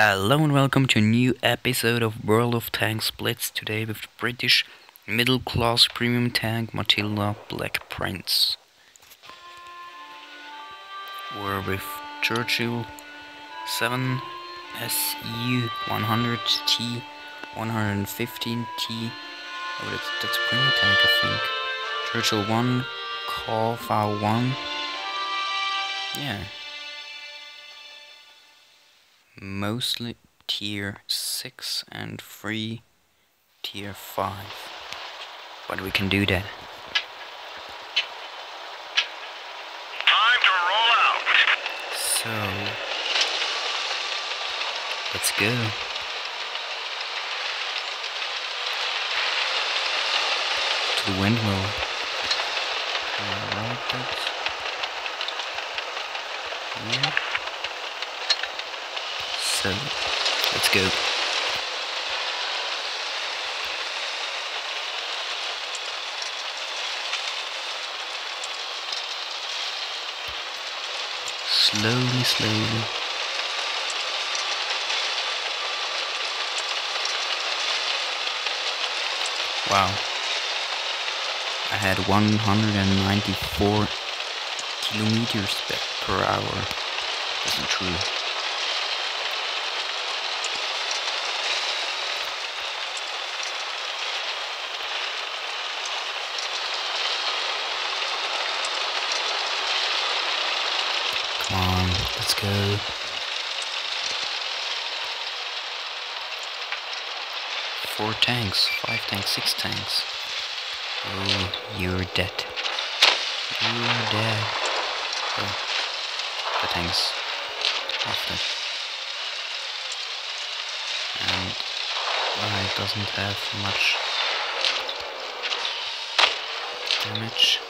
Hello and welcome to a new episode of World of Tanks Blitz today with British middle class premium tank Matilda Black Prince. We're with Churchill 7 SU 100T 115T. Oh, that's, that's a premium tank, I think. Churchill 1, Corval 1. Yeah, mostly tier 6 and 3 tier 5 but we can do that Time to roll out. so let's go. To the windmill Alright, that's yeah so let's go slowly slowly. Wow. I had 194 kilometers per hour. Isn't true Come on, let's go. Four tanks, five tanks, six tanks. Oh, you're dead. You're dead. Oh, the tanks that. And uh, it doesn't have much damage.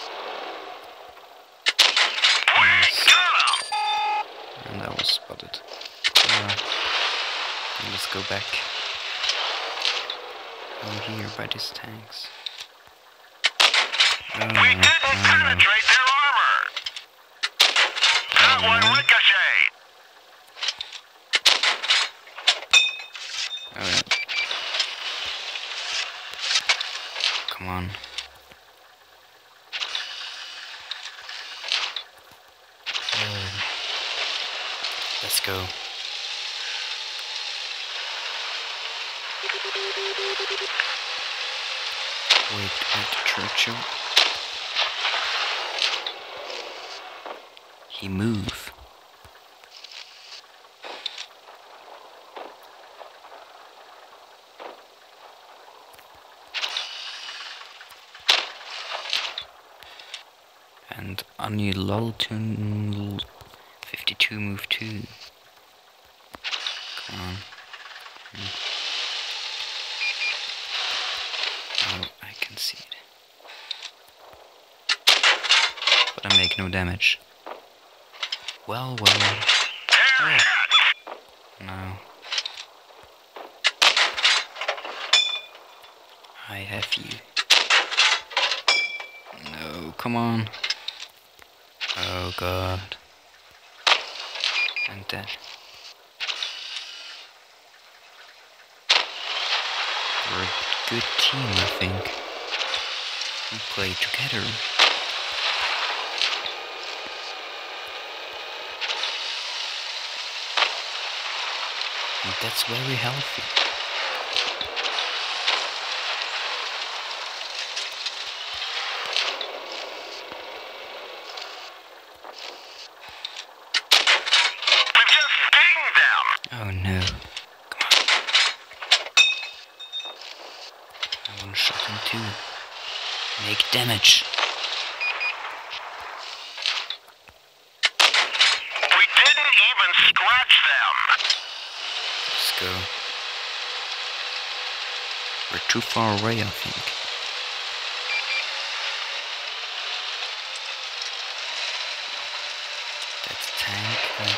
Got 'em. And that was spotted. Uh, let's go back. Over here by these tanks. Oh, We didn't penetrate their armor. That one ricocheted. Yeah. Come on. Let's go. Wait, Churchill. He move. And Anya 52 move 2. Come on. Hmm. Oh, I can see it. But I make no damage. Well, well. Oh. No. I have you. No, come on. Oh god. And dead. We're a good team, I think. We play together. And that's very healthy. We've just stinged them. Oh no. Come on. I want to shot him too. Make damage. We didn't even scratch them. Let's go. We're too far away, I think. That's tank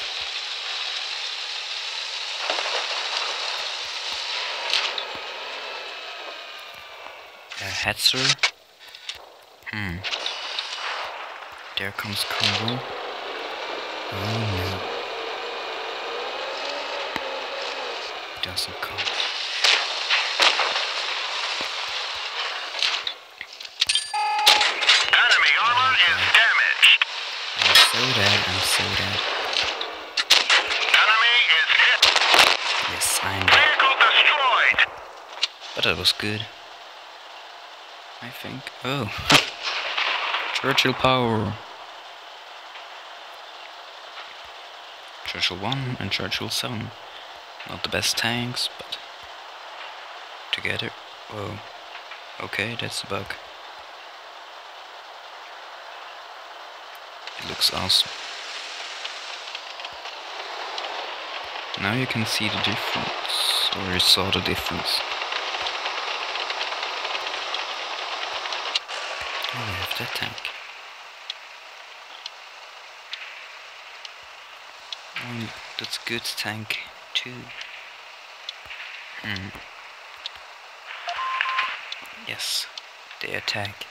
Hetzer. Hmm. There comes Kumbo. Oh no. He doesn't come. Enemy armor is damaged. I'm so dead, I'm so dead. Enemy is hit. Yes, I'm dead. Vehicle destroyed. But that was good. I think. Oh. Churchill power. Churchill 1 and Churchill 7. Not the best tanks, but together. Whoa. Okay, that's a bug. It looks awesome. Now you can see the difference, or you saw the difference. Tank. Oh, that's good tank too. Hmm. Yes, they attack.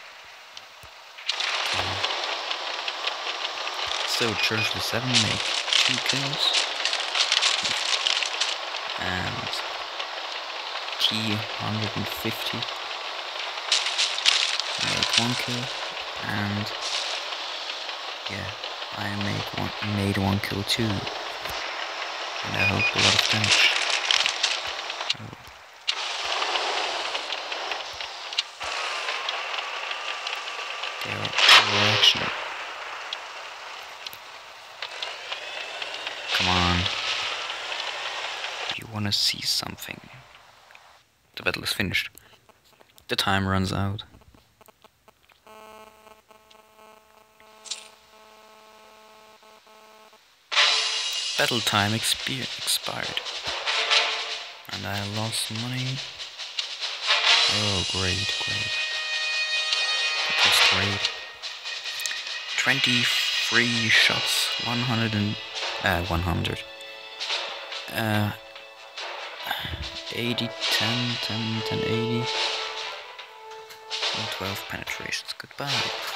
Oh. So Churchill 7 make 2 kills. And T150 make 1 kill. And yeah, I make one, made 1 kill too. And I hope a lot of damage. Oh. Action. Come on. You wanna see something? The battle is finished. The time runs out. Battle time expi expired. And I lost money. Oh, great, great. Great. 23 shots, 100 and. Uh, 100. Uh. 80, 10, 10, 10, 80. And 12 penetrations. Goodbye.